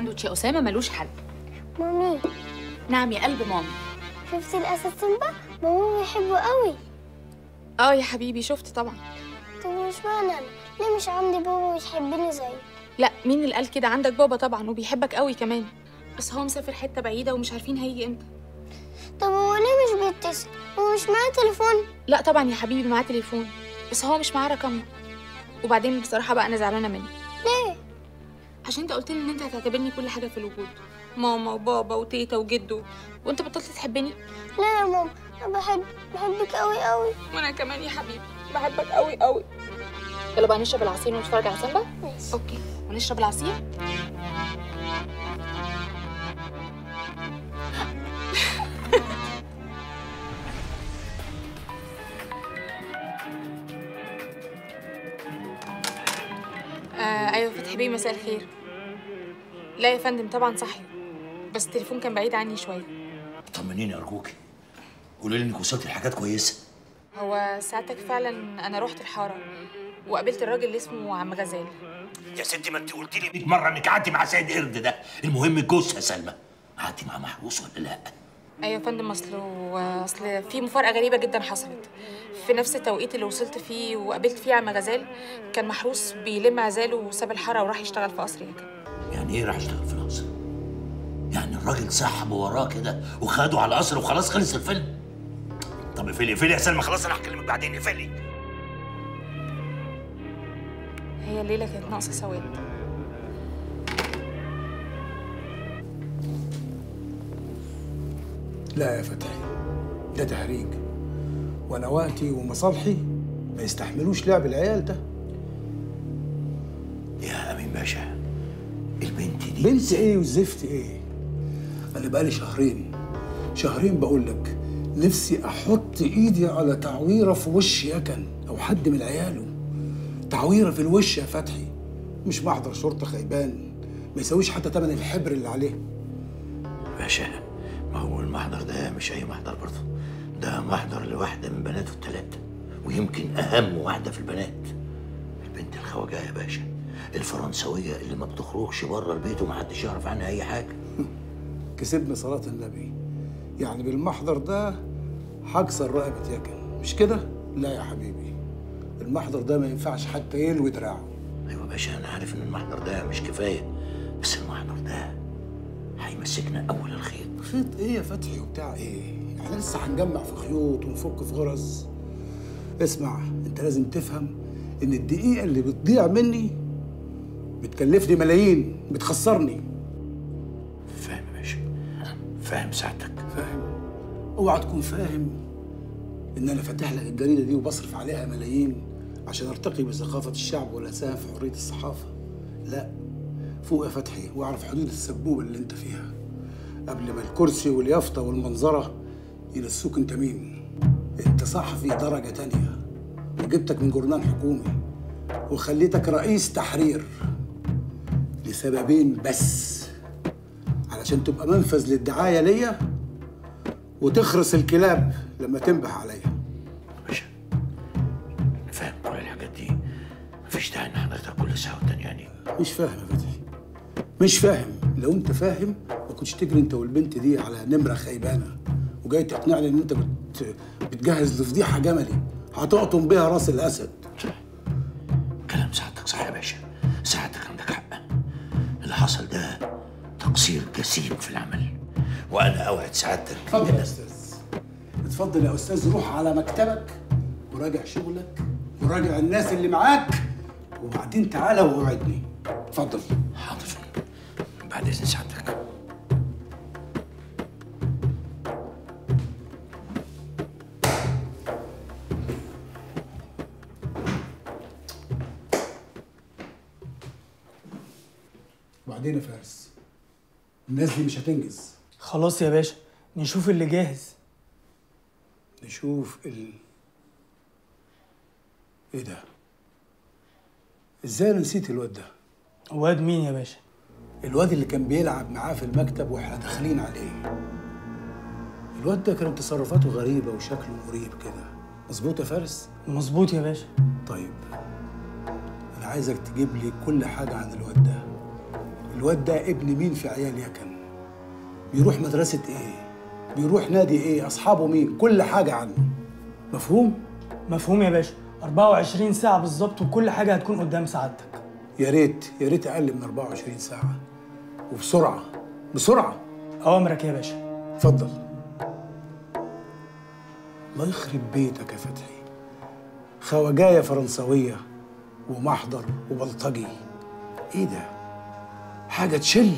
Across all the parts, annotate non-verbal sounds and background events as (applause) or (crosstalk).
ساندوتش يا أسامة ملوش حل. مامي. نعم يا قلب مامي. شفتي الأسد سيمبا ماما بيحبه قوي. آه يا حبيبي شفت طبعا. طب مش معنى؟ ليه مش عندي بابا بيحبني زيه؟ لا مين اللي قال كده؟ عندك بابا طبعا وبيحبك قوي كمان. بس هو مسافر حتة بعيدة ومش عارفين هيجي إمتى. طب هو ليه مش بيتصل؟ هو مش معاه تليفون؟ لا طبعا يا حبيبي معاه تليفون. بس هو مش معاه رقمنا وبعدين بصراحة بقى أنا زعلانة منه. ليه؟ عشان انت قلت لي ان انت هتعتبرني كل حاجة في الوجود. ماما وبابا وتيتا وجدو وانت بطلت تحبني؟ لا يا ماما أنا بحب بحبك قوي قوي وأنا كمان يا حبيبي بحبك قوي قوي يلا بقى نشرب العصير ونتفرج على سيمبا ماشي. أوكي. ونشرب العصير؟ (laughs) آه أيوه فتحي بيه مساء الخير. لا يا فندم طبعا صحي. بس التليفون كان بعيد عني شوية. طمنيني ارجوكي قولي لي إنك وصلتي لحاجات كويسة. هو ساعتك فعلا أنا رحت الحارة وقابلت الراجل اللي اسمه عم غزال. يا ستي ما انت قلت لي 100 مرة إنك قعدتي مع سيد قرد ده. المهم يا سلمى. قعدتي مع محروس ولا لا؟ أيوه يا فندم اصله أصل في مفارقة غريبة جدا حصلت. في نفس التوقيت اللي وصلت فيه وقابلت فيه عم غزال كان محروس بيلم عزاله وساب الحارة وراح يشتغل في قصر ياكل يعني إيه راح يشتغل في القصر يعني الراجل سحبه وراه كده وخده على القصر وخلاص خلص الفيلم. طب اقفلي اقفلي يا سلمى خلاص أنا هكلمك بعدين اقفلي هي الليلة كانت ناقصة سواد. لا يا فتحي ده تهريج. وأنا وقتي ومصالحي ما يستحملوش لعب العيال ده. يا أمين باشا البنت دي. بنت إيه وزفت إيه؟ أنا بقالي شهرين. شهرين بقول لك نفسي أحط إيدي على تعويرة في وش يكن أو حد من عياله. تعويرة في الوش يا فتحي. مش محضر شرطة خيبان. ما يسويش حتى تمن الحبر اللي عليه. باشا ما هو المحضر ده مش أي محضر برضه. ده محضر لواحدة من بناته الثلاثه ويمكن أهم واحدة في البنات. البنت الخواجة يا باشا. الفرنسوية اللي ما بتخرجش بره البيت ومحدش يعرف عنها أي حاجة. (laughs) كسبنا صلاة النبي. يعني بالمحضر ده هكسر رقبه يكن مش كده؟ لا يا حبيبي. المحضر ده ما ينفعش حتى يلوي دراعه. أيوه باشا أنا عارف إن المحضر ده مش كفاية. بس المحضر ده هيمسكنا أول الخيط. خيط إيه يا فتحي وبتاع إيه؟ إحنا لسه هنجمع في خيوط ونفك في غرز. اسمع أنت لازم تفهم إن الدقيقة اللي بتضيع مني بتكلفني ملايين بتخسرني. فاهم يا باشا. فاهم ساعتك فاهم. اوعى تكون فاهم إن أنا فاتح لك الجريدة دي وبصرف عليها ملايين عشان أرتقي بثقافة الشعب والاساهم في حرية الصحافة. لا فوق يا فتحي واعرف حدود السبوبة اللي أنت فيها. قبل ما الكرسي واليافطة والمنظرة ينسوك أنت مين؟ أنت صحفي درجة تانية. وجبتك من جورنال حكومي وخليتك رئيس تحرير. لسببين بس. علشان تبقى منفذ للدعاية ليا وتخرس الكلاب لما تنبح عليا. يا باشا فاهم كل الحاجات دي. مفيش داعي إن حضرتك كل ساعه والتانيه يعني. مش فاهم يا فتحي مش فاهم. لو انت فاهم ما كنتش تجري انت والبنت دي على نمرة خيبانة وجاي تقنعني إن انت بت... بتجهز لفضيحة جملي. هتقطم بيها رأس الأسد. حصل ده تقصير جسيم في العمل وأنا أوعد سعادتك. اتفضل يا أستاذ. اتفضل يا أستاذ روح على مكتبك وراجع شغلك وراجع الناس اللي معاك وبعدين تعالى ووعدني اتفضل. حاضر. بعد إذن سعادتك. وبعدين يا فارس. الناس دي مش هتنجز. خلاص يا باشا نشوف اللي جاهز. نشوف ال إيه ده؟ إزاي أنا نسيت الواد ده؟ واد مين يا باشا؟ الواد اللي كان بيلعب معاه في المكتب وإحنا داخلين عليه. الواد ده كانت تصرفاته غريبة وشكله مريب كده. مظبوط يا فارس؟ مظبوط يا باشا. طيب أنا عايزك تجيب لي كل حاجة عن الواد ده. الواد ده ابن مين في عيال يكن بيروح مدرسة إيه؟ بيروح نادي إيه؟ أصحابه مين؟ كل حاجة عنه. مفهوم؟ مفهوم يا باشا. 24 ساعة بالظبط وكل حاجة هتكون قدام سعادتك. يا ريت يا ريت أقل من 24 ساعة. وبسرعة. بسرعة. أوامرك يا باشا. اتفضل. الله يخرب بيتك يا فتحي. خواجاية فرنسوية ومحضر وبلطجي. إيه ده؟ حاجة تشل.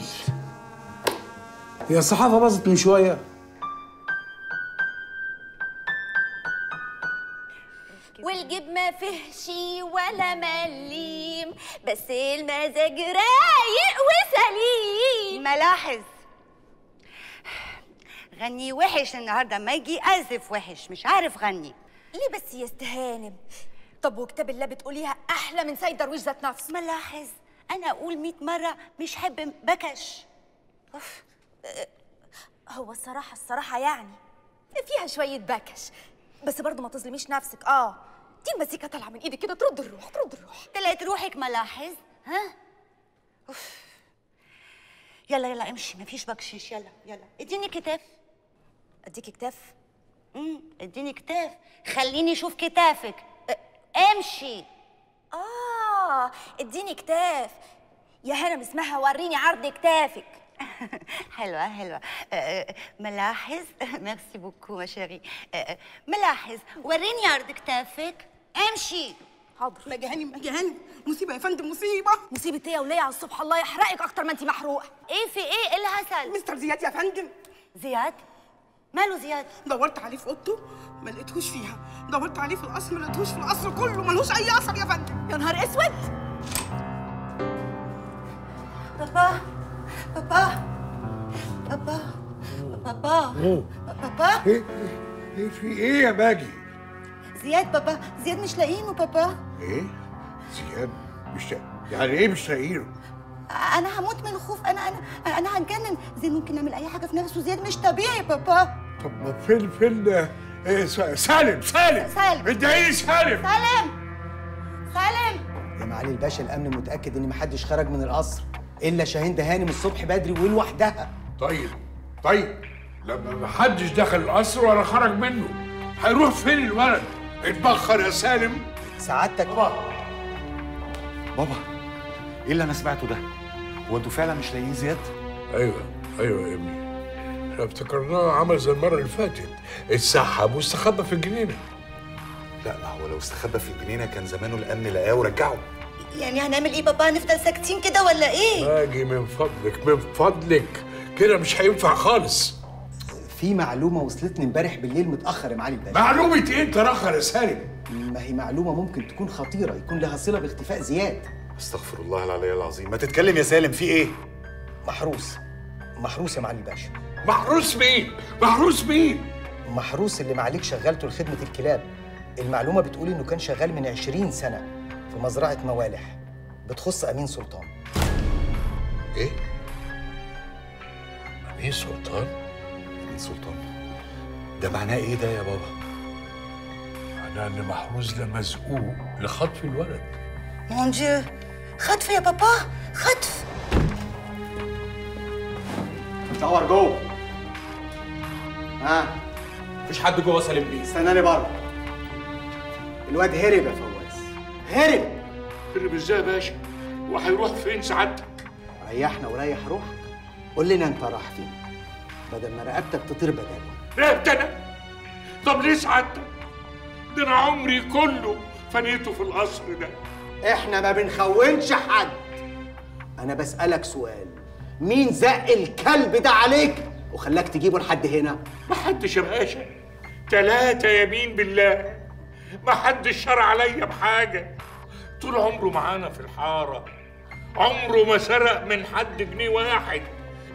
هي الصحافة باظت من شوية. والجيب ما فيهش ولا مليم بس المزاج رايق وسليم. ملاحظ. غني وحش النهارده ما يجي أزف وحش. مش عارف غني. ليه بس يا استهانم طب وكتاب الله بتقوليها أحلى من سيد درويش ذات نفسه. ملاحظ. أنا أقول 100 مرة مش حب بكش. أه، هو الصراحة الصراحة يعني فيها شوية بكش بس برضه ما تظلميش نفسك. آه دي المزيكا طالعة من إيدك كده ترد الروح ترد الروح. طلعت روحك ملاحظ؟ ها؟ أوف. يلا يلا امشي مفيش بكشيش يلا يلا. اديني كتاف. اديكي كتاف؟ امم اديني كتاف. خليني أشوف كتافك. امشي. آه. اديني كتاف. يا هرم اسمها وريني عرض كتافك. (laughs) حلوة حلوة. أه، أه، ملاحظ. merci beaucoup ma chérie ملاحظ. وريني عرض كتافك. امشي. حاضر. مجاني مجاني مصيبة يا فندم مصيبة. مصيبة إيه يا ولية على الصبح الله يحرقك أكتر ما انت محروقة. إيه في إيه؟ إيه اللي حصل؟ مستر زياد يا فندم. زياد؟ ماله زياد؟ دورت عليه في أوضته ما لقيتهوش فيها. دورت عليه في القصر ما لقيتهوش في القصر كله. ملوش أي أثر يا فندم. يا نهار أسود! بابا! بابا! بابا! بابا! بابا! إيه؟ إيه في إيه يا ماجي زياد بابا! زياد مش لاقيينه بابا! إيه؟ زياد مش يعني إيه مش لاقيينه أنا هموت من الخوف. أنا أنا أنا هتجنن زياد ممكن يعمل أي حاجة في نفسه. زياد مش طبيعي بابا! طب ما فين فين إيه سالم سالم سالم. ادعي سالم. سالم. سالم. يا معالي الباشا الأمن متأكد إن محدش خرج من القصر إلا شاهين دهانم الصبح بدري ولوحدها طيب طيب. لما ما حدش دخل القصر ولا خرج منه هيروح فين الولد؟ اتبخر يا سالم. سعادتك. بابا. إيه اللي أنا سمعته ده؟ هو أنتوا فعلا مش لاقيين زياد؟ أيوه أيوه يا ابني. إحنا افتكرناه عمل زي المرة اللي فاتت. اتسحب واستخبى في الجنينة. لا ما هو لو استخبى في الجنينة كان زمانه الأمن لقاه ورجعه. يعني هنعمل إيه بابا؟ نفضل ساكتين كده ولا إيه؟ ماجي من فضلك من فضلك. كده مش هينفع خالص. في معلومة وصلتني امبارح بالليل متأخر يا معالي الباشا. معلومة إيه؟ أنت رخر يا سالم؟ ما هي معلومة ممكن تكون خطيرة يكون لها صلة باختفاء زياد. أستغفر الله العلي العظيم. ما تتكلم يا سالم في إيه؟ محروس. محروس يا معالي الباشا. محروس مين؟ محروس مين؟ محروس اللي معاليك شغلته لخدمه الكلاب المعلومة بتقول إنه كان شغال من 20 سنة في مزرعة موالح بتخص أمين سلطان إيه؟ أمين سلطان؟ أمين سلطان ده معناه إيه ده يا بابا؟ معناه إن محروس ده مزقوق لخطف الولد مون ديو خطف يا بابا خطف صور جوه ها؟ مفيش حد جوه سالم بيه استناني بره. الواد هرب يا فواز. هرب. هرب إزاي يا باشا؟ وهيروح فين سعادتك؟ ريحنا وريح روحك. قول لنا انت راح فين. بدل ما رقبتك تطير بداله رقبت أنا؟ طب ليه سعادتك؟ ده أنا عمري كله فنيته في القصر ده. إحنا ما بنخونش حد. أنا بسألك سؤال. مين زق الكلب ده عليك؟ وخلاك تجيبه لحد هنا. محدش يا باشا. تلاتة يمين بالله. محدش شرع عليا بحاجة. طول عمره معانا في الحارة. عمره ما سرق من حد جنيه واحد.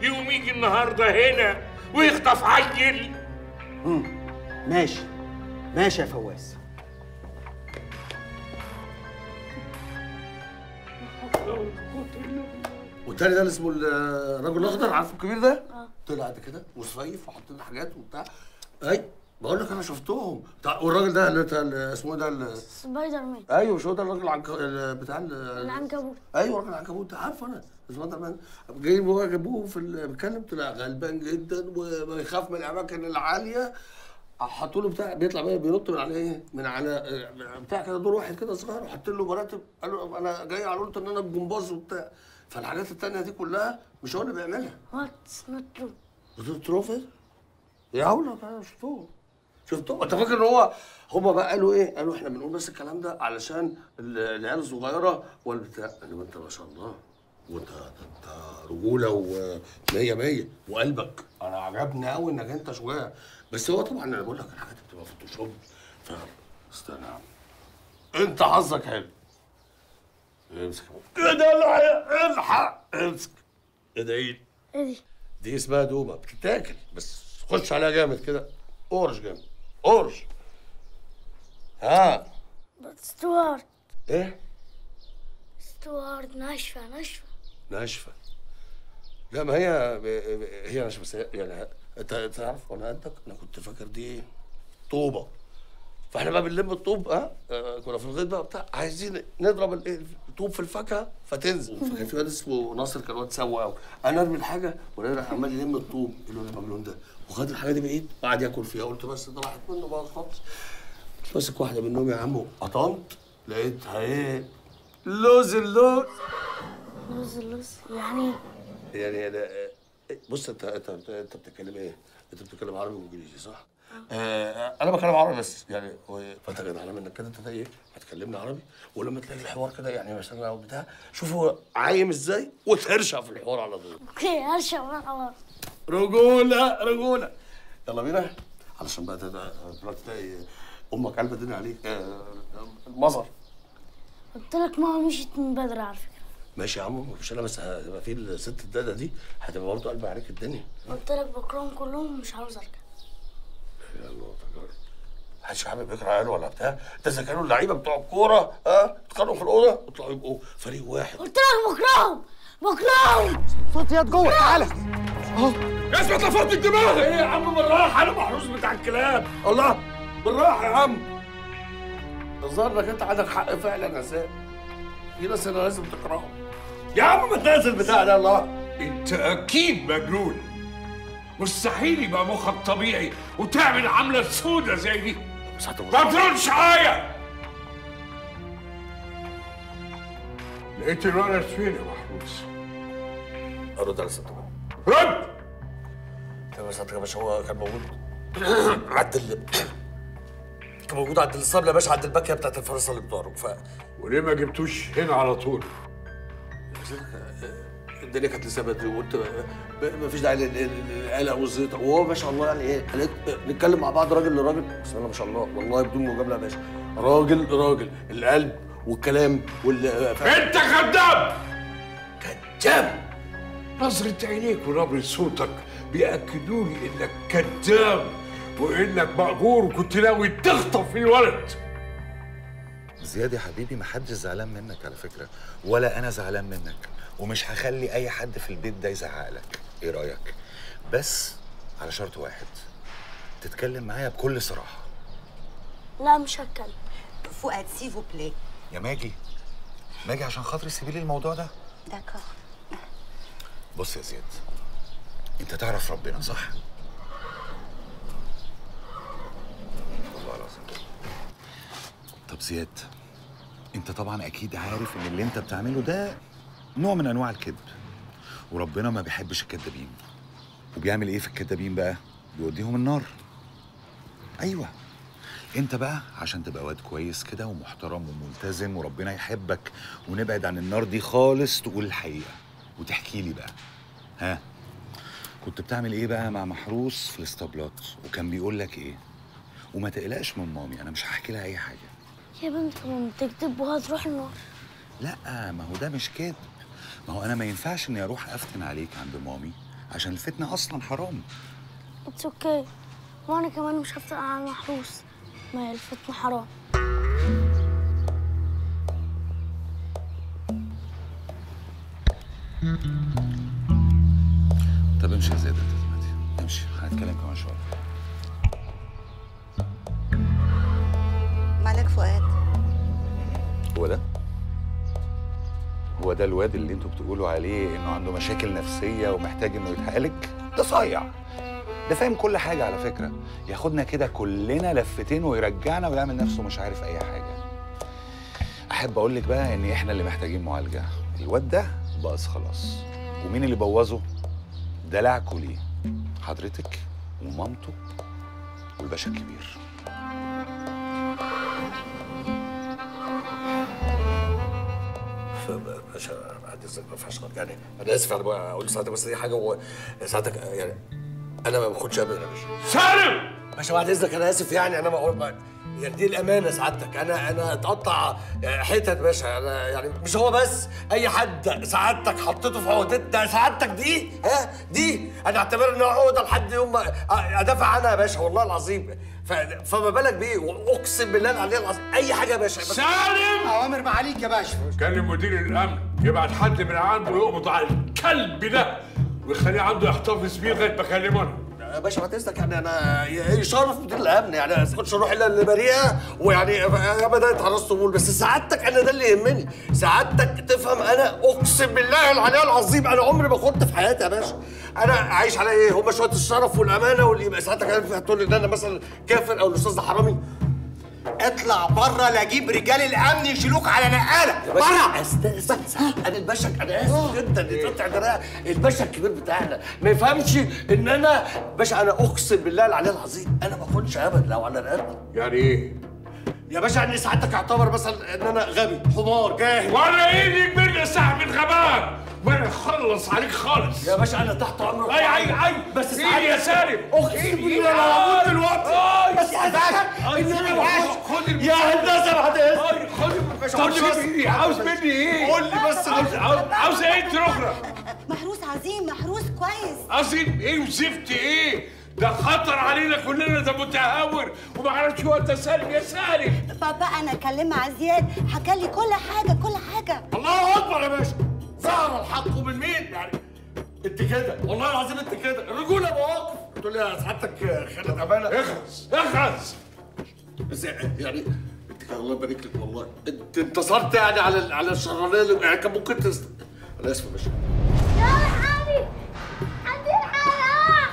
يقوم يجي النهارده هنا ويخطف عيل. مم. ماشي. ماشي يا فواز. والتاني ده اللي اسمه الراجل الأخضر؟ عارفه الكبير ده؟ آه طلع قد كده وصفيف وحط لنا حاجات وبتاع. أي بقول لك أنا شفتهم. والراجل ده اللي اسمه إيه ده سبايدر مان. أيوه مش هو ده الراجل العنك... ال- بتاع ال- العنكبوت. أيوه الراجل العنكبوت. عارفه أنا؟ سبايدر مان. جايب هو جابوه في بيتكلم طلع غلبان جدا وبيخاف من الأماكن العالية. حطوا له بتاع بيطلع بقى بينط من على إيه؟ من على بتاع كده دور واحد كده صغير. وحط له مراتب. قال له أنا جاي على إن أنا بجمباز وبتاع. فالحاجات التانية دي كلها مش هو اللي بيعملها. واتس نوت ترو قلت تروفي يا عولة أنا شفتوه شفتوه؟ أنت فاكر إن هو هما بقى قالوا إيه؟ قالوا إحنا بنقول بس الكلام ده علشان ال- العيال الصغيرة والبتاع. انما انت ما شاء الله. وانت أنت رجولة ومية مية وقلبك. أنا عجبني قوي إنك أنت شوية بس هو طبعا أنا بقول لك الحاجات بتبقى فوتوشوب ف استنى. يا عم أنت حظك حلو. امسك. إيه ده الحق امسك. ادعي لي إيه دي؟ دي اسمها دوبه بتتاكل بس خش عليها جامد كده. اورج جامد. اورج ها. بس too hard إيه؟ too hard ناشفة ناشفة. ناشفة. لا ما هي هي ناشفة بس يعني أنت تعرف وأنا قدك أنا كنت فاكر دي إيه طوبة. فإحنا بقى بنلم الطوب ها آه، كنا في الغيط بقى بتاع عايزين نضرب ال- الطوب في الفاكهة فتنزل. (laughs) فكان في واد اسمه ناصر كان واد سوا قوي أنا أرمي الحاجة ولا عمال يلم الطوب. إيه اللون ده اللون ده. وخد الحاجة دي بعيد وقعد ياكل فيها. قلت بس ده راحت منه بقى خالص. ماسك واحدة منهم يا عم قطمت لقيتها إيه؟ لوز اللوز. لوز لوز يعني؟ يعني أنا بص أنت أنت أنت, أنت بتتكلم إيه؟ أنت بتتكلم عربي وإنجليزي صح؟ آه أنا بتكلم عربي بس يعني فانت كده على منك كده أنت إيه؟ هتكلمني عربي ولما تلاقي الحوار كده يعني مثلا أو بتاع شوف هو عايم إزاي وترشع في الحوار على طول. أوكي خلاص. رجولة رجولة. يلا بينا. علشان بقى دلوقتي تلاقي أمك قلبة الدنيا عليك. آه، المظهر. قلت لك ماما مشيت من بدري على فكرة. ماشي يا عم مش أنا بس هتبقى في الست الدادة دي هتبقى برضه قلبة عليك الدنيا. قلت لك بكرههم كلهم مش عاوز أرجع. يا الله تجارب محدش حابب يكره عياله ولا بتاع؟ ده اذا كانوا اللعيبة بتوع الكورة ها؟ اتخانقوا في الأوضة. يطلعوا يبقوا فريق واحد. قلت لك بكرههم بكرههم صوت يد جوه. تعالى. أهو. اثبت لفرط الدماغ. إيه يا عم بالراحة أنا محروس بتاع الكلاب الله. بالراحة يا عم. الظاهر انك أنت عندك حق فعلا يا سام في ناس أنا لازم تكرههم يا عم ما تنزل بتاع ده الله. أنت أكيد مجنون. مستحيل يبقى مخك طبيعي وتعمل عملة سودة زي دي. ما تردش عليا. لقيت الولد فين يا محروس؟ أرد على ست رد! طب بس يا باشا هو كان موجود؟ (coughs) عند ال (coughs) كان موجود عند الاسطبل يا باشا عند الباكيه بتاعت الفرصه اللي بتعرج ف وليه ما جبتوش هنا على طول؟ الدنيا كانت لسه بدري وقلت ما فيش داعي لل- لل- للقلق والزيطة. وهو ما شاء الله يعني إيه نتكلم مع بعض راجل لراجل. بسم الله ما شاء الله والله بدون مجاملة يا باشا. راجل راجل القلب والكلام وال انت كذاب كذاب نظرة عينيك ونبرة صوتك بيأكدوا لي إنك كذاب وإنك مأجور وكنت ناوي تخطف الولد. زياد يا حبيبي محدش زعلان منك على فكرة ولا أنا زعلان منك ومش هخلي أي حد في البيت ده يزعق لك إيه رأيك؟ بس على شرط واحد تتكلم معايا بكل صراحة. لا مش هتكلم. فؤاد s'il vous plaît يا ماجي ماجي عشان خاطري سيبي لي الموضوع ده. داكور بص يا زياد أنت تعرف ربنا صح؟ والله العظيم. طب زياد انت طبعا أكيد عارف إن اللي انت بتعمله ده نوع من أنواع الكذب. وربنا ما بيحبش الكذابين. وبيعمل إيه في الكذابين بقى؟ بيوديهم النار. أيوه. انت بقى عشان تبقى واد كويس كده ومحترم وملتزم وربنا يحبك ونبعد عن النار دي خالص تقول الحقيقة. وتحكي لي بقى. ها؟ كنت بتعمل إيه بقى مع محروس في الاسطبلات؟ وكان بيقول لك إيه؟ وما تقلقش من مامي أنا مش هحكي لها أي حاجة. يا بنت ماما تكذب وهتروح النار. لا ما هو ده مش كذب ما هو أنا ما ينفعش إني أروح أفتن عليك عند مامي عشان الفتنة أصلا حرام. it's okay وأنا كمان مش هفتح على محروس ما هي الفتنة حرام. طب امشي يا زياد امشي هنتكلم كمان شوية. هو ده؟ هو ده الواد اللي أنتوا بتقولوا عليه انه عنده مشاكل نفسية ومحتاج انه يتعالج ده صايع. ده فاهم كل حاجة على فكرة. ياخدنا كده كلنا لفتين ويرجعنا ويعمل نفسه مش عارف أي حاجة. أحب أقول لك بقى إن إحنا اللي محتاجين معالجة. الواد ده باظ خلاص. ومين اللي بوظه؟ دلعكوا ليه؟ حضرتك ومامته والباشا الكبير. فباشا بعد اذنك ما ينفعش غلط. يعني أنا آسف أنا بقى أقول لسعادتك بس دي حاجة هو سعادتك يعني أنا ما باخدش أبدا يا باشا. سالم! باشا بعد إذنك أنا آسف يعني أنا بقول بقى يعني دي الأمانة سعادتك. أنا أنا أتقطع حتت باشا. أنا يعني مش هو بس أي حد سعادتك حطيته في عقدتنا سعادتك دي؟ ها؟ دي؟ أنا أعتبر إنها عقده لحد يوم ما أدافع عنها يا باشا والله العظيم. ف- فما بالك بيه؟ وأقسم بالله العلي العظيم. أي حاجة يا باشا. بس- سالم! أوامر معاليك يا باشا. كلم مدير الأمن. يبعت حد من عنده يقبض على الكلب ده ويخليه عنده يحتفظ بيه لغاية ما أكلمه. أنا يا باشا بعد اذنك يعني أنا يشرف مدير الأمن. يعني ما كنتش أروح إلا لبريئة ويعني ابدا اتحرصت طول بس سعادتك أنا ده اللي يهمني. سعادتك تفهم أنا أقسم بالله العلي العظيم أنا عمري ما كنت في حياتي يا باشا. أنا عايش على إيه؟ هم شوية الشرف والأمانة واللي سعادتك هتقول لي إن أنا مثلا كافر أو الأستاذ ده حرامي. اطلع بره لا أجيب رجال الامن يشيلوك على نقالة. بره. أستاذ أنا الباشا أنا آسف جدا. يتقطع دراعي الباشا الكبير بتاعنا. ما يفهمش إن أنا باشا أنا أقسم بالله العلي العظيم أنا ما كنتش ابدا لو على رقبتي. يعني إيه؟ يا باشا ان سعادتك اعتبر مثلا إن أنا غبي حمار جاهل. وأنا إيه اللي يكبرني صاحب الغباء. وأنا اخلص عليك خالص. يا باشا أنا تحت أمرك. أي أي أي. بس إيه يا سالم. اقسم بالله أنا هموت دلوقتي. بس يا باشا إن أنا وحش خد يا هندسة بعد اذنك خد قول لي طب بس عاوز مني إيه؟ قول لي بس. عاوز عاوز عاوز إيه انت الاخرى؟ محروس عظيم محروس كويس. عظيم إيه وزفت إيه؟ ده خطر علينا كلنا ده متهور. وما عرفش هو انت سالم يا سالم. بابا أنا اكلم مع زياد. حكى لي كل حاجة كل حاجة. الله اكبر يا باشا. ظهر الحق من مين؟ يعني انت كده. والله العظيم انت كده. الرجوله مواقف تقول لي يا سعادتك خلت أمانة. اخلص اخلص. بس يعني انت كده الله يبارك لك والله. انت انتصرت يعني على على الشرانيه اللي يعني كان ممكن تست... أنا آسف يا باشا.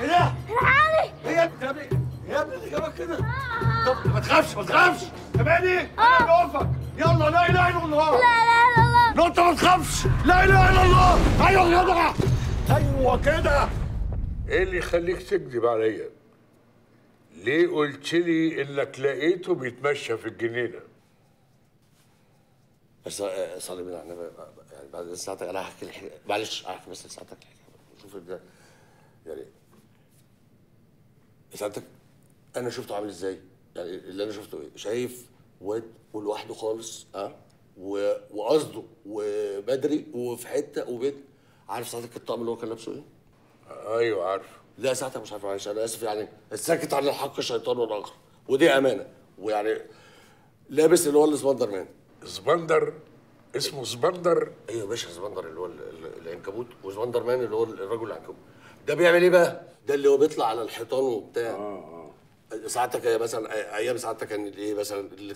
إيه ده؟ الحقني إيه يا ابني؟ يا ابني يا ابني؟ اللي جابك كده. طب ما تخافش ما تخافش. سامعني أنا اللي واقفك يلا لا إله إلا الله. لا لا لا الله لا انت ما تخافش. لا إله إلا الله. أيوه جدع أيوه كده. إيه اللي يخليك تكذب عليا؟ ليه قلت لي إنك لقيته بيتمشى في الجنينة؟ بس آه، صلي بالله على النبي. يعني بعد ساعتك أنا هحكي الحكاية. معلش هحكي بس ساعتك الحكاية. شوف ده يعني ساعتك أنا شفته عامل إزاي؟ يعني اللي أنا شفته إيه؟ شايف واد ولوحده خالص آه وقصده وبدري وفي حتة وبيت. عارف ساعتك الطقم اللي هو كان لابسه إيه؟ أيوه عارف. لا ساعتها مش عارف معلش أنا آسف يعني. الساكت عن الحق شيطان والاخر ودي أمانة. ويعني لابس اللي هو السبندر مان. سبندر اسمه سبندر أيوه يا باشا سبندر اللي هو ال- ال- العنكبوت وسبندر مان اللي هو الرجل العنكبوت. ده بيعمل إيه بقى؟ ده اللي هو بيطلع على الحيطان وبتاع. آه آه. يا مثلا أيام ساعتك كان إيه مثلا؟ اللي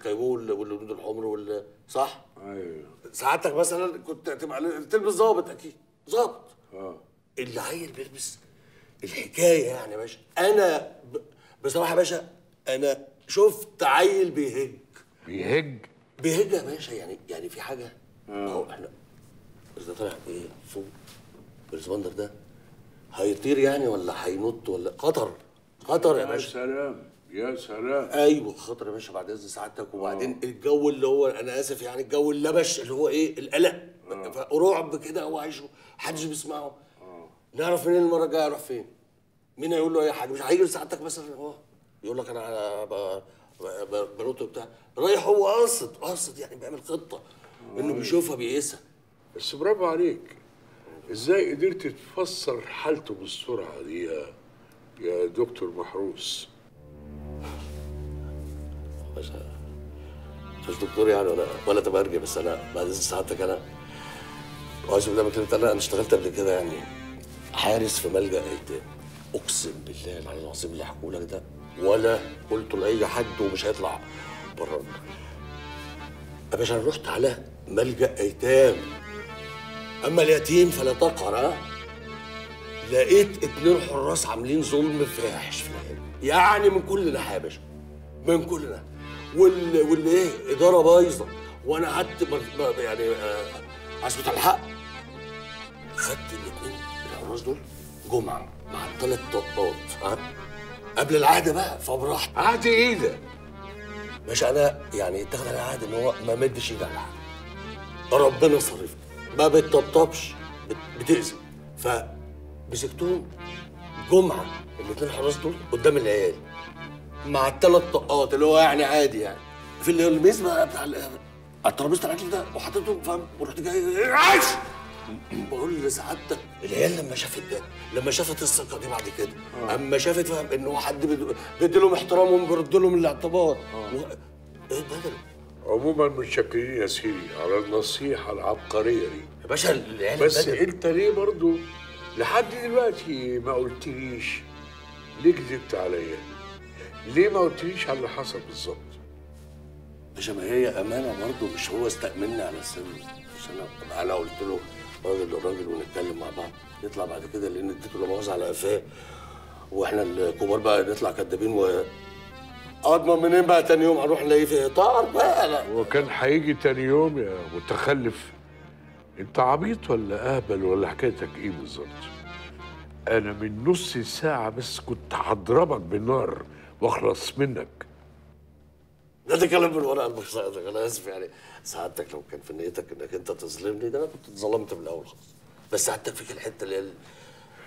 والهنود الحمر وال صح؟ أيوه. ساعتك مثلا كنت تبقى تلبس ظابط أكيد. ظابط آه. العيل بيلبس الحكاية يعني يا باشا. أنا ب... بصراحة يا باشا أنا شفت عيل بيهج. بيهج؟ بيهج يا باشا. يعني يعني في حاجة. أهو إحنا بس ده طالع إيه؟ فوق السبندر ده. هيطير يعني ولا هينط ولا خطر خطر يا يا باشا. سلام يا سلام. أيوه خطر يا باشا بعد إذن سعادتك وبعدين الجو اللي هو أنا آسف يعني الجو اللبش اللي هو إيه القلق. رعب كده هو عايشه محدش بيسمعه. نعرف منين المرة الجاية يروح فين؟ مين هيقول له أي حاجة؟ مش هيجي لسعادتك مثلا؟ هو يقول لك أنا بنط بتاع رايح هو قاصد قاصد يعني بيعمل خطة. إنه بيشوفها بيقيسها. بس برافو عليك. إزاي قدرت تفسر حالته بالسرعة دي يا يا دكتور محروس؟ باشا مش دكتور يعني ولا ولا تبرجي بس أنا بعد إذن سعادتك أنا بالله ما كنت أنا أنا اشتغلت قبل كده يعني حارس في ملجأ ايتام أقسم بالله العلي العظيم اللي هحكوا لك ده ولا قلته لأي حد ومش هيطلع بره يا باشا أنا رحت على ملجأ أيتام. أما اليتيم فلا تقهر لقيت اتنين حراس عاملين ظلم فاحش في العيال يعني من كل ناحية يا باشا من كل ناحية. وال واللي إيه؟ إدارة بايظة. وأنا قعدت يعني آه، أثبت على الحق. خدت الاثنين الحراس دول جمعة مع الثلاث طقات ها؟ قبل العاده بقى فبراحتي. عهد إيه ده؟ باشا أنا يعني اتخذ على عهد إن هو ما مدش إيدي على حد ربنا صرفني. ما بتطبطبش بت- بتأذي. فمسكتهم جمعة الاثنين حراس دول قدام العيال. مع الثلاث طقات اللي هو يعني عادي يعني. في اللي- الميز بقى بتاع على الترابيزة الأكل ده وحطيتهم فاهم؟ ورحت جاي عايش! بقول لسعادتك العيال لما شافت ده لما شافت الثقة دي بعد كده أما شافت فاهم؟ إن هو حد بيد- بيدي لهم احترامهم بيرد لهم الاعتبار. و... إيه بدل عموما متشكرين يا سيدي على النصيحة العبقرية دي باشا العيال بس بدل. انت ليه برضو لحد دلوقتي ما قلتليش ليه كذبت عليا؟ ليه ما قلتليش على اللي حصل بالظبط؟ باشا ما هي أمانة برضه مش هو استأمني على السر. مش أنا أنا قلت له راجل لراجل ونتكلم مع بعض. يطلع بعد كده لأن اديته لا مؤاخذة على قفاه. وإحنا الكبار بقى نطلع كدابين و اضمن منين بقى تاني يوم؟ هنروح نلاقيه في إطار بقى. لا. وكان هيجي تاني يوم يا متخلف. انت عبيط ولا اهبل ولا حكايتك إيه بالظبط؟ أنا من نص ساعة بس كنت هضربك بالنار واخلص منك. ده ده كلام من صادق أنا آسف يعني. سعادتك لو كان في نيتك إنك أنت تظلمني ده أنا كنت اتظلمت من الأول خالص. بس سعادتك فيك الحتة اللي هي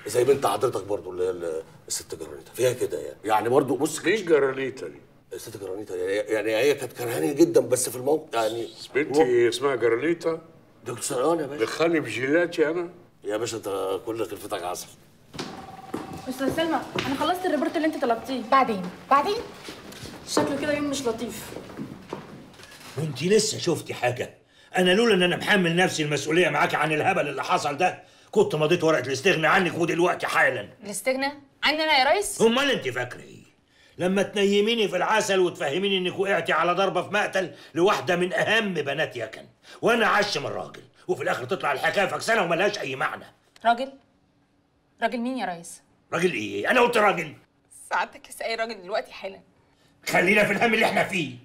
زي بنت حضرتك برضو اللي هي ال- الست جرانيتا. فيها كده يعني. يعني برضو بص مين جرانيتا دي؟ الست جرانيتا يعني هي كانت كرهاني جدا بس في الموقف يعني. بنتي اسمها جرانيتا؟ دكتور يا باشا دخلني في جيلاتي أنا. يا باشا أنت كل خلفتك عسل أستاذ سلمى أنا خلصت ال report اللي أنت طلبتيه. بعدين؟ بعدين؟ شكله كده يوم مش لطيف. وأنت لسه شفتي حاجة؟ أنا لولا إن أنا محمل نفسي المسؤولية معاك عن الهبل اللي حصل ده كنت مضيت ورقة الاستغناء عنك ودلوقتي حالا. الاستغناء؟ عندنا يا ريس؟ امال أنت فاكرة إيه؟ لما تنيميني في العسل وتفهميني إنك وقعتي على ضربة في مقتل لواحدة من أهم بنات يكن. وأنا عشم الراجل وفي الآخر تطلع الحكاية فكسانه وملهاش أي معنى. راجل؟ راجل مين يا ريس؟ راجل إيه؟ أنا قلت راجل. سعادتك لسه اي راجل دلوقتي حالا. خلينا في الهم اللي إحنا فيه.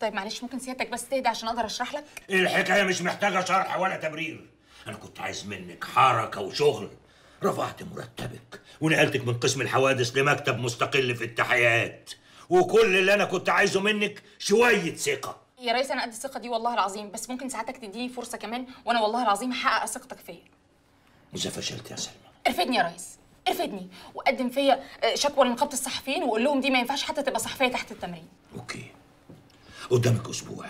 طيب معلش ممكن سيادتك بس تهدى عشان أقدر أشرح لك؟ الحكاية مش محتاجة شرح ولا تبرير. أنا كنت عايز منك حركة وشغل. رفعت مرتبك ونقلتك من قسم الحوادث لمكتب مستقل في التحيات. وكل اللي أنا كنت عايزه منك شوية ثقة. يا ريس أنا قد الثقه دي والله العظيم بس ممكن ساعتك تديني فرصة كمان وأنا والله العظيم هحقق ثقتك فيا. واذا فشلت يا سلمى. ارفدني يا ريس ارفدني. وقدم فيا آه، شكوى لنقابة الصحفيين وقول لهم دي ما ينفعش حتى تبقى صحفية تحت التمرين. قدامك أسبوع.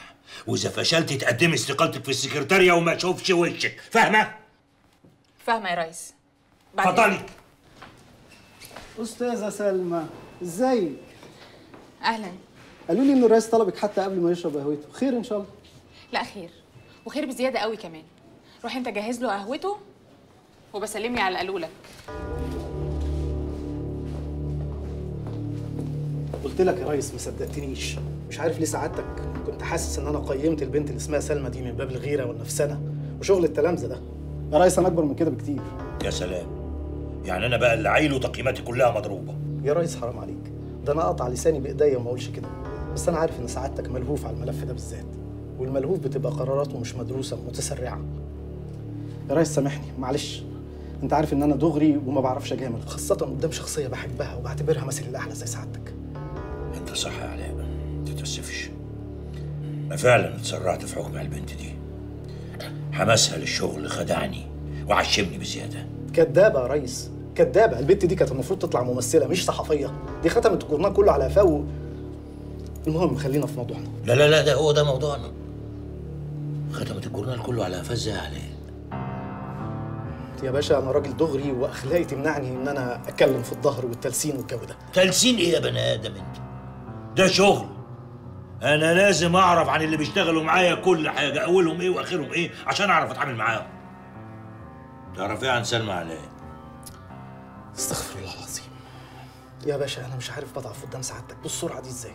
وإذا فشلت تقدمي استقالتك في السكرتارية وما اشوفش وشك. فاهمة؟ فاهمة يا ريس. اتفضلي. أستاذة سلمى إزيك؟ أهلا. قالوا لي إن الرئيس طلبك حتى قبل ما يشرب قهوته، خير إن شاء الله. لا خير. وخير بزيادة قوي كمان. روح أنت جهز له قهوته وبسلم لي على اللي قالوا لك قلت لك يا ريس ما صدقتنيش، مش عارف ليه سعادتك. كنت حاسس إن أنا قيمت البنت اللي اسمها سلمى دي من باب الغيرة والنفسنة وشغل التلامذة ده. يا ريس أنا أكبر من كده بكتير. يا سلام. يعني أنا بقى اللي عايله تقييماتي كلها مضروبة. يا ريس حرام عليك، ده أنا أقطع لساني بإيديا وما أقولش كده. بس أنا عارف إن سعادتك ملهوف على الملف ده بالذات. والملهوف بتبقى قراراته مش مدروسة متسرعة. يا ريس سامحني معلش. أنت عارف إن أنا دغري وما بعرفش أجامل خاصة قدام شخصية بحبها وبعتبرها مثلي الاعلى زي سعادتك. أنت صح يا علاء ما تتأسفش. أنا فعلا اتسرعت في حكم على البنت دي. حماسها للشغل خدعني وعشمني بزيادة. كدابة يا ريس كدابة. البت دي كانت المفروض تطلع ممثلة مش صحفية. دي ختمت الجورنال كله على قفاه و... المهم خلينا في موضوعنا. لا لا لا ده هو ده موضوعنا. ختمت الجورنال كله على قفاه يا علاء يا باشا أنا راجل دغري وأخلاقي تمنعني إن أنا أتكلم في الظهر والتلسين والجو ده. تلسين إيه يا بني آدم أنت؟ ده شغل. أنا لازم أعرف عن اللي بيشتغلوا معايا كل حاجة أولهم إيه وأخرهم إيه عشان أعرف أتعامل معاهم. تعرفي عن سلمى عليه استغفر الله العظيم. يا باشا أنا مش عارف بضعف قدام سعادتك. بالسرعة دي إزاي؟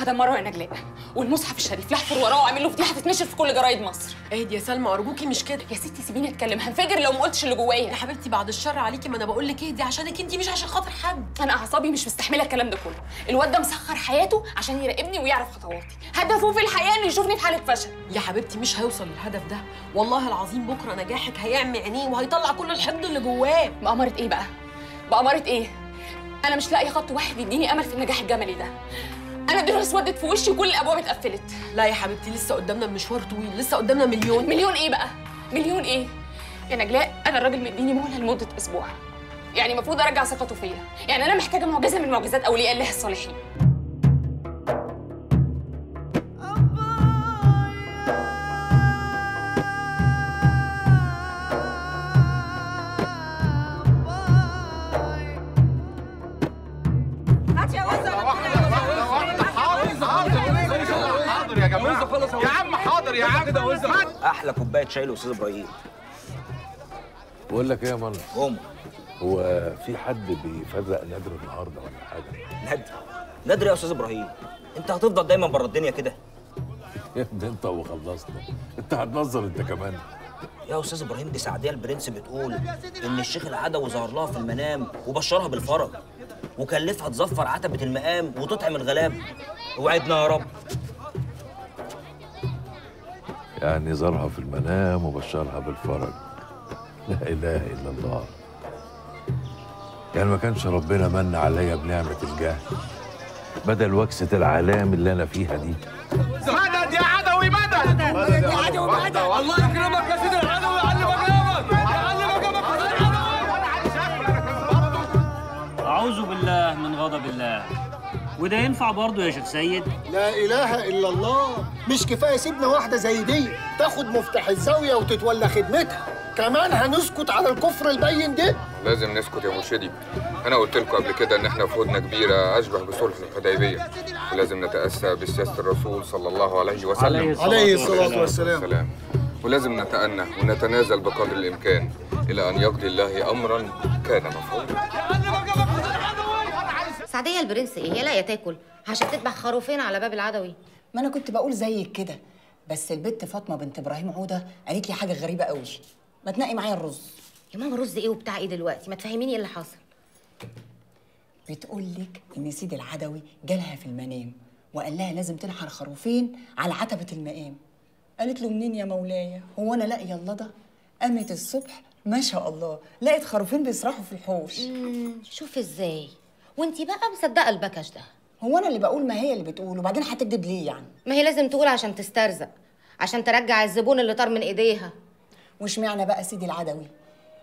هدمره يا نجلاء. والمصحف الشريف لحفر وراه واعمل له فضيحه تتنشر في كل جرايد مصر. اهدي يا سلمى أرجوكي مش كده. يا ستي سيبيني أتكلم هنفجر لو ما قلتش اللي جوايا. يا حبيبتي بعد الشر عليكي ما أنا بقول لك اهدي عشانك انت مش عشان خاطر حد. أنا أعصابي مش مستحملة الكلام ده كله. الواد ده مسخر حياته عشان يراقبني ويعرف خطواتي. هدفه في الحياة إنه يشوفني في حالة فشل. يا حبيبتي مش هيوصل للهدف ده. والله العظيم بكرة نجاحك هيعمي عينيه وهيطلع كل الحقد اللي جواه. بأمارة إيه بقى؟ بأمارة إيه؟ أنا مش لاقية خط واحد يديني أمل في النجاح الجملي ده. أنا الدنيا اسودت في وشي وكل الأبواب اتقفلت. لا يا حبيبتي لسه قدامنا مشوار طويل لسه قدامنا مليون. مليون إيه بقى؟ مليون إيه؟ يا نجلاء أنا الراجل مديني مهلة لمدة أسبوع. يعني المفروض أرجع ثقته فيا يعني أنا محتاجة معجزة من معجزات أولياء الله الصالحين. أحلى كوباية شاي لأستاذ إبراهيم. بقول لك إيه يا مالا قوم. هو في حد بيفرق نادر النهارده ولا حاجة؟ ندر ندر يا أستاذ إبراهيم. أنت هتفضل دايما بره الدنيا كده. (laughs) يا ابني أنت وخلصنا أنت هتنظر أنت كمان. يا أستاذ إبراهيم دي سعدية البرنس بتقول إن الشيخ العدوي ظهر لها في المنام وبشرها بالفرج وكلفها تزفر عتبة المقام وتطعم الغلاب. وعدنا يا رب. يعني زارها في المنام وبشرها بالفرج. لا إله إلا الله. يعني ما كانش ربنا من عليا بنعمة الجهل بدل وكسة العلام اللي أنا فيها دي. مدد يا عدوي مدد! يا عدوي مدد. الله يكرمك يا سيدي العدوي يعلي مقامك يعلي مقامك أعوذ بالله من غضب الله. وده ينفع برضه يا شيخ سيد؟ لا إله إلا الله. مش كفاية سيبنا واحدة زي دي تاخد مفتاح الزاوية وتتولى خدمتها. كمان هنسكت على الكفر البين ده. لازم نسكت يا مرشدي. أنا قلت لكم قبل كده إن إحنا في هدنه كبيرة أشبه بصلح الحديبية. ولازم نتأسى بسياسة الرسول صلى الله عليه وسلم. عليه الصلاة والسلام. والسلام. ولازم نتأنى ونتنازل بقدر الإمكان إلى أن يقضي الله امرا كان مفعولا. سعدية البرنس إيه؟ هي لا تاكل عشان تذبح خروفين على باب العدوي. ما أنا كنت بقول زيك كده. بس البت فاطمة بنت إبراهيم عودة قالت لي حاجة غريبة قوي. ما تنقي معايا الرز. يا ماما رز إيه وبتاع إيه دلوقتي؟ ما تفهميني إيه اللي حصل. بتقول لك إن سيد العدوي جالها في المنام وقال لها لازم تنحر خروفين على عتبة المقام. قالت له منين يا مولاي؟ هو أنا لاقيه الله ده. قامت الصبح ما شاء الله لقيت خروفين بيسرحوا في الحوش. شوف إزاي. وأنتي بقى مصدقة البكش ده. هو أنا اللي بقول ما هي اللي بتقول وبعدين هتكذب ليه يعني؟ ما هي لازم تقول عشان تسترزق عشان ترجع الزبون اللي طار من إيديها. واشمعنى بقى سيدي العدوي؟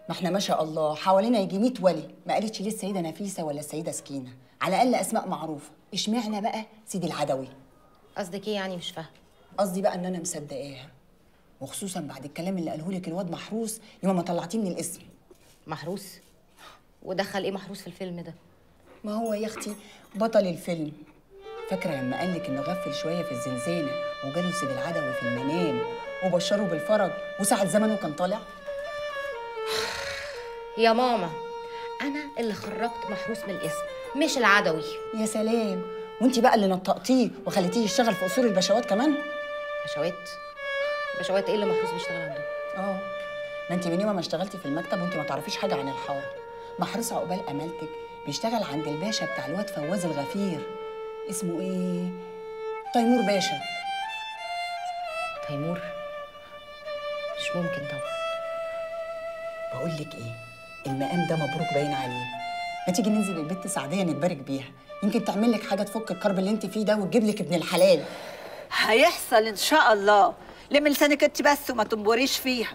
ما إحنا ما شاء الله حوالينا يجي 100 ولي ما قالتش ليه السيدة نفيسة ولا السيدة سكينة؟ على الأقل أسماء معروفة. اشمعنى بقى سيدي العدوي؟ قصدك إيه يعني؟ مش فاهمة. قصدي بقى إن أنا مصدقاها. وخصوصا بعد الكلام اللي قاله لك الواد محروس يوم ما طلعتيه من الاسم محروس؟ ودخل إيه محروس في الفيلم ده؟ ما هو يا أختي؟ بطل الفيلم. فاكرة لما قال لك إنه غفل شوية في الزنزانة وجاله سيد العدوي في المنام وبشره بالفرج وساعة زمنه كان طالع؟ (sighs) يا ماما أنا اللي خرجت محروس من الاسم مش العدوي. يا سلام وانت بقى اللي نطقتيه وخليتيه يشتغل في اصول البشوات كمان؟ بشوات بشوات إيه اللي محروس بيشتغل عنده؟ آه ما انت من يوم ما اشتغلتي في المكتب وانت ما تعرفيش حاجة عن الحاره محروس عقبال أمالتك بيشتغل عند الباشا بتاع الواد فواز الغفير. اسمه إيه؟ تيمور باشا. تيمور؟ مش ممكن طبعا. بقول لك إيه؟ المقام ده مبروك باين عليه. ما تيجي ننزل البيت سعدية نتبارك بيها. يمكن تعمل لك حاجة تفك الكرب اللي انت فيه ده وتجيب لك ابن الحلال. هيحصل إن شاء الله. لم لسانك انت بس وما تنبريش فيها.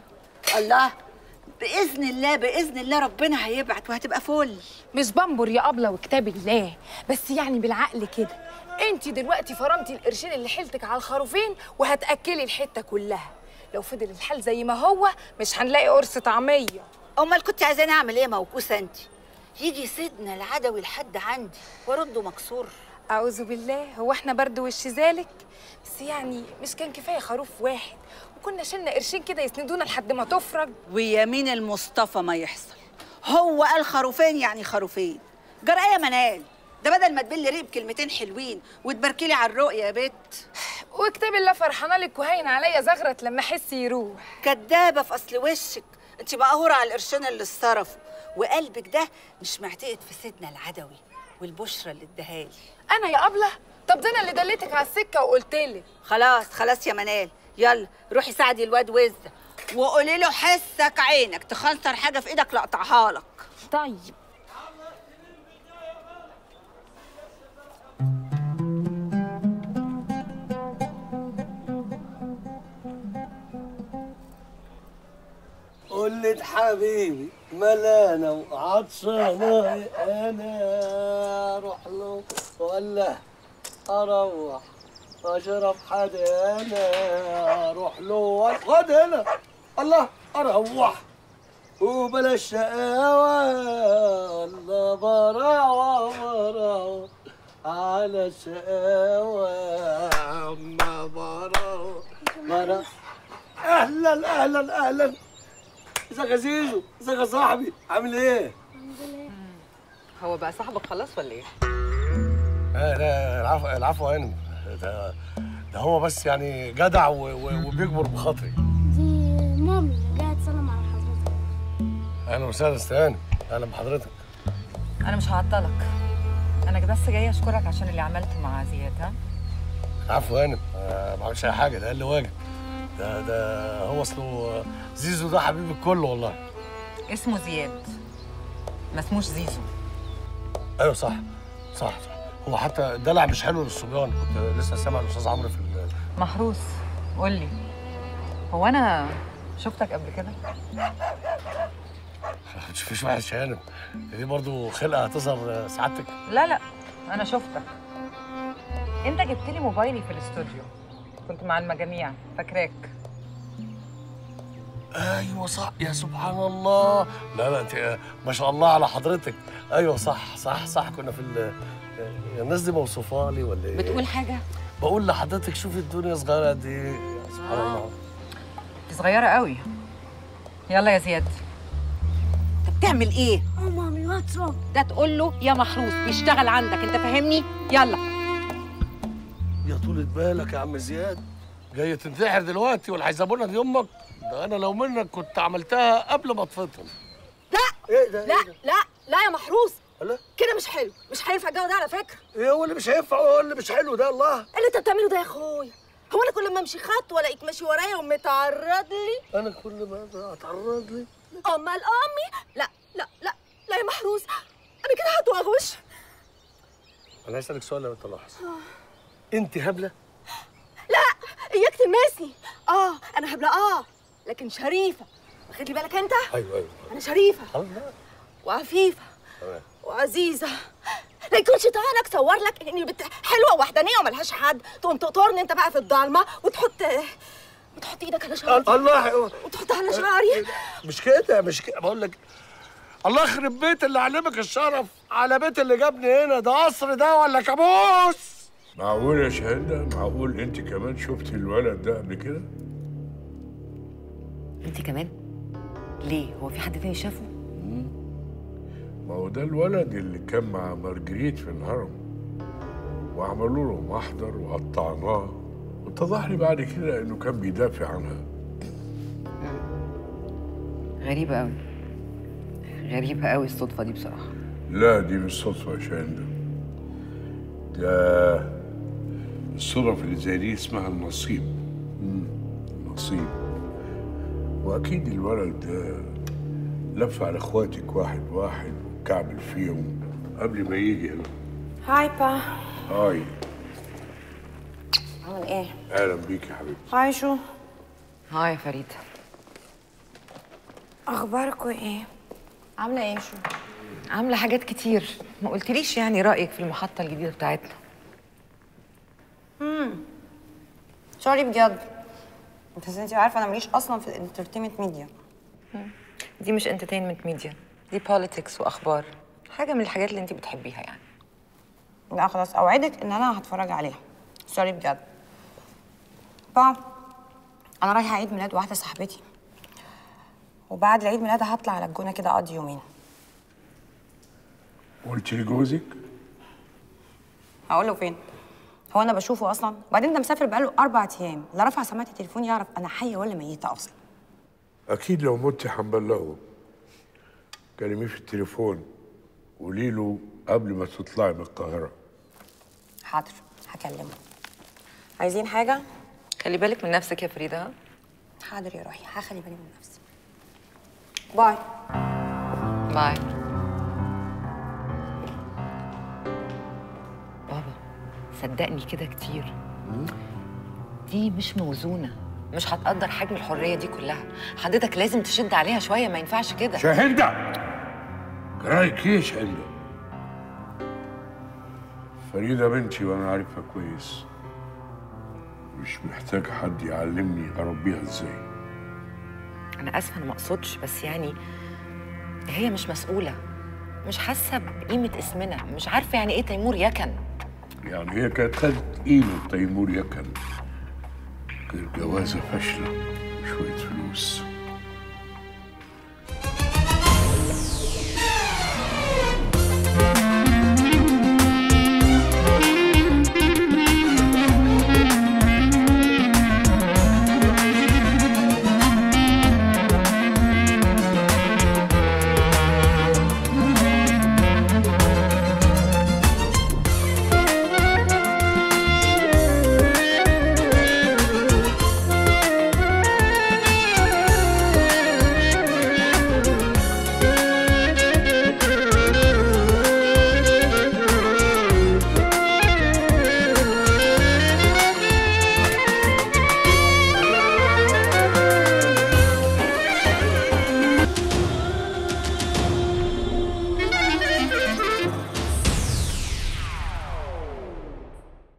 الله. بإذن الله بإذن الله ربنا هيبعت وهتبقى فل. مش بنبر يا أبلة وكتاب الله. بس يعني بالعقل كده انت دلوقتي فرمتي القرشين اللي حيلتك على الخروفين وهتأكلي الحتة كلها. لو فضل الحال زي ما هو مش هنلاقي قرص طعمية. أمال كنت عايزاني أعمل إيه موكوسه انت؟ يجي سيدنا العدوي لحد عندي وأرده مكسور. أعوذ بالله هو إحنا برد وش ذلك؟ بس يعني مش كان كفاية خروف واحد. وكنا شلنا قرشين كده يسندونا لحد ما تفرج. ويمين المصطفى ما يحصل. هو قال خروفين يعني خروفين. جرأة يا منال ده بدل ما تبلي ريب كلمتين حلوين وتباركي لي على الرؤيا يا بت. وكتاب الله فرحانة لك وهين عليا زغرت لما احس يروح. كدابة في أصل وشك. انت مقهوره على القرشين اللي اتصرفوا. وقلبك ده مش معتقد في سيدنا العدوي والبشرى اللي اداها لي. أنا يا أبلة طب ده أنا اللي دليتك على السكة وقلت لك خلاص خلاص يا منال. يلا روحي ساعدي الواد وزه وقولي له حسك عينك تخنصر حاجة في إيدك لاقطعها لك. طيب. قلة حبيبي ملانة وعطشانة أنا أروح له ولا أروح. أشرب حدا أنا أروح له خد هنا. الله أروح. وبلاش شقاوة الله براوة براوة. على الشقاوة أما براوة. براوة. أهلا أهلا أهلا. إزيك يا زيزو؟ إزيك يا صاحبي؟ عامل إيه؟ هو بقى صاحبك خلاص ولا إيه؟ لا لا العفو العفو يا هانم. ده ده هو بس يعني جدع وبيكبر بخاطري. دي مامي جاية تسلم على حضرتك. أهلا وسهلا استهاني أهلا بحضرتك. أنا مش هعطلك. أنا بس جاية أشكرك عشان اللي عملته مع زياد ها؟ العفو يا هانم آه، ما عملش أي حاجة ده أقل واجب. ده ده هو أصله زيزو ده حبيب الكل والله. اسمه زياد ما اسموش زيزو. أيوه صح صح صح. هو حتى الدلع مش حلو للصبيان كنت لسه سامع الأستاذ عمرو في محروس. قول لي هو أنا شفتك قبل كده؟ ما تشوفيش يا هانم دي برضو خلقة هتظهر سعادتك؟ لا لا أنا شفتك. أنت جبت لي موبايلي في الاستوديو. كنت مع المجاميع فاكراك. أيوه صح يا سبحان الله. لا لا أنت ما شاء الله على حضرتك. أيوه صح صح صح. كنا في الناس دي موصوفة لي ولا إيه؟ بتقول حاجة؟ بقول لحضرتك شوفي الدنيا صغيرة قد إيه. سبحان الله. دي صغيرة قوي. يلا يا زياد. انت بتعمل إيه؟ أه مامي واتساب. ده تقول له يا محروس بيشتغل عندك أنت فاهمني؟ يلا. يا طولة بالك يا عم زياد. جاي تنتحر دلوقتي والحيزبونة دي أمك. ده أنا لو منك كنت عملتها قبل ما تفطن لا إيه ده لا لا لا يا محروس لا كده مش حلو. مش هينفع الجو ده على فكرة. إيه هو اللي مش هينفع هو اللي مش حلو ده؟ الله. اللي انت بتعمله ده يا أخويا. هو أنا كل ما أمشي خط وألاقيك ماشي ورايا ومتعرض لي؟ أنا كل ما أتعرض لي؟ امال امي لا لا لا لا يا محروس. أنا كده هتوغوش أنا هسالك سؤال لو أنت لاحظ. أنت هبلة؟ لا اياك تلمسني آه أنا هبلة آه لكن شريفة. واخد لي بالك أنت؟ أيوه أيوه. أنا شريفة. بقى وعفيفة. تمام. وعزيزة لا يكونش طالك تصور لك إني بنت حلوة ووحدانيه وملهاش حد. تقوم تقطرني أنت بقى في الضلمة وتحط وتحط إيدك على شعري. الله. وتحطها على شعري. مش كده مش كده بقول لك الله يخرب بيت اللي علمك الشرف على بيت اللي جابني هنا ده قصر ده ولا كابوس؟ معقول يا شهادة؟ معقول أنت كمان شفت الولد ده قبل كده؟ أنت كمان؟ ليه؟ هو في حد تاني شافه؟ ما هو ده الولد اللي كان مع مارجريت في الهرم. وعملوا له محضر وقطعناه. واتضح لي بعد كده إنه كان بيدافع عنها. غريبة قوي غريبة قوي الصدفة دي بصراحة. لا دي مش صدفة يا شهندة ده الصدف اللي زي دي اسمها النصيب. النصيب. وأكيد الولد ده لف على إخواتك واحد واحد. وكعبل فيهم قبل ما يجي هنا. هاي با. هاي. عمل إيه؟ أهلا بيك يا حبيبتي. هاي شو؟ هاي يا فريد. اخباركم إيه؟ عاملة إيه شو؟ عاملة حاجات كتير. ما قلتليش يعني رأيك في المحطة الجديدة بتاعتنا. امم sorry بجد. بس انت عارفة أنا ماليش أصلا في ال entertainment media. دي مش entertainment media دي politics وأخبار. حاجة من الحاجات اللي انت بتحبيها يعني. لا خلاص أوعدك إن أنا هتفرج عليها. sorry بجد. با أنا رايحة عيد ميلاد واحدة صاحبتي. وبعد العيد ميلاد هطلع على الجونة كده أقضي يومين. قلت لجوزك؟ هقول له فين؟ هو أنا بشوفه أصلا. وبعدين ده مسافر بقاله أربع أيام. لا رفع سماعة التليفون يعرف أنا حية ولا ميتة أصلا. أكيد لو مت هنبلغه كلميه في التليفون قولي له قبل ما تطلعي من القاهرة. حاضر هكلمه. عايزين حاجة؟ خلي بالك من نفسك يا فريدة. ها؟ حاضر يا روحي هخلي بالي من نفسي. Bye. Bye. بابا صدقني كده كتير. دي مش موزونة مش هتقدر حجم الحرية دي كلها. حضرتك لازم تشد عليها شوية ما ينفعش كده. شاهندة رايك إيه يا شاهندة فريدة بنتي وأنا عارفها كويس. مش محتاج حد يعلمني أربيها إزاي. أنا آسفة أنا ما أقصدش بس يعني هي مش مسؤولة. مش حاسة بقيمة اسمنا. مش عارفة يعني إيه تيمور يكن. يعني هي كانت خدت قيمة تيمور يكن. غير جوازة فاشلة وشوية فلوس.